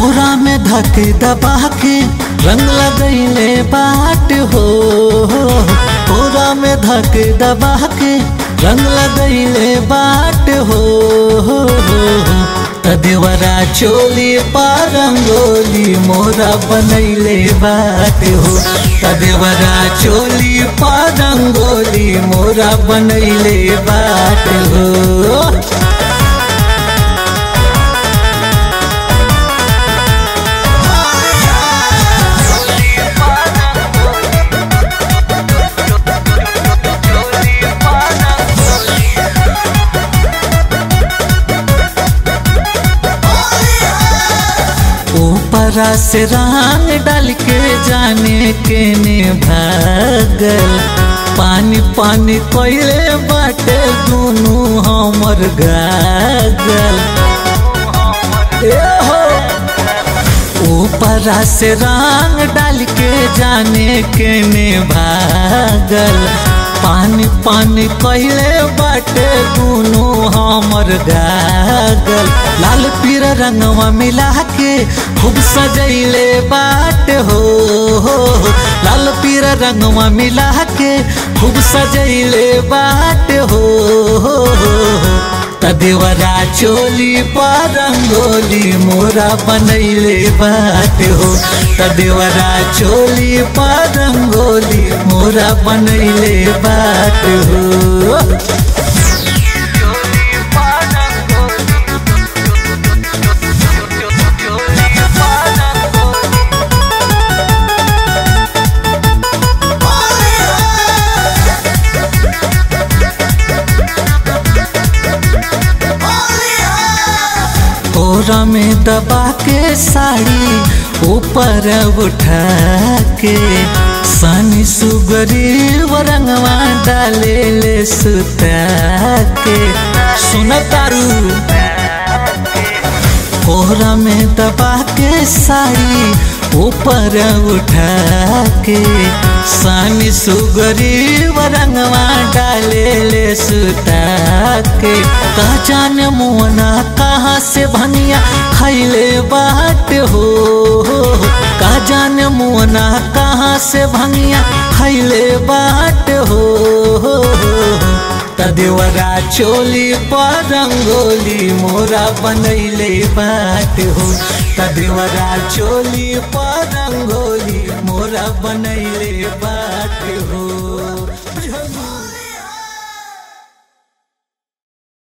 धक दबा के रंग लगैले बाट हो। कोरा में धक दबा के रंग लगैले बाट हो। तदेवरा चोली पारंगोली मोरा बनैले बाट हो। तदेवरा चोली पारंगोली मोरा बनैले बाट हो। ऊपरा से रंग डाल के जाने के ने भागल पानी पानी कोयले बाटे, दोनों हमर गागल ऊपरा से रंग डाल के जाने के ने भागल पानी पानी कहले बाटे, दोनों हमर गागल लाल पीर रंगवा मिला के खूब सजैले बाट हो। लाल पीर रंगवा मिला के खूब सजैले बाट हो। तदेवरा चोली पारंगोली, मोरा बनैले बाट हो। तदेवरा चोली पारंगोली, मोरा बनैले बाट हो। कोरा में दबा के साड़ी ऊपर उठा के सनी सुगरी रंगवा डाले ले सुता के। सुन तारू। कोहरा में दबा के साड़ी ऊपर उठा के सानी सुगरी रंगवा डाले ले सुता के। कह जान मोना कहाँ से भनिया खैले बाट हो? कह जान मोना कहाँ से भनिया खैले बाट हो? तदेवरा चोली पर रंगोली मोरा बनैले बाट हो। तदेवरा चोली पर रंगोली मोरा बनैले